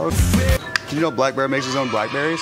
Oh, Did you know Black Bear makes his own blackberries?